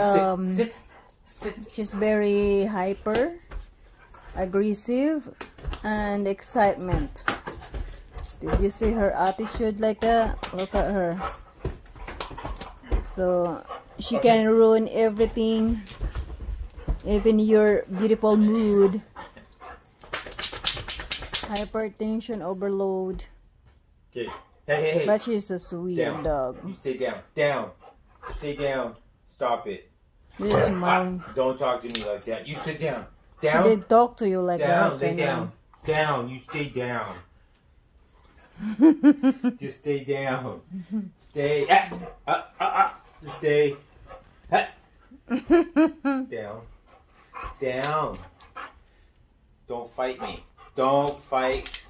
Um, sit, sit. she's very hyper, aggressive, and excitement. Did you see her attitude like that? Look at her. So she can ruin everything, even your beautiful mood. Hypertension overload. Okay. Hey, hey, hey. But she's a sweet Down. dog. You stay down. Down. Stay down. Stop it. Smiling. Ah, don't talk to me like that. You sit down. Down. did talk to you like down. that. Lay I down. Down. You stay down. Just stay down. Stay. Ah, ah, ah, ah. Just stay. Ah. down. Down. Don't fight me. Don't fight. Down.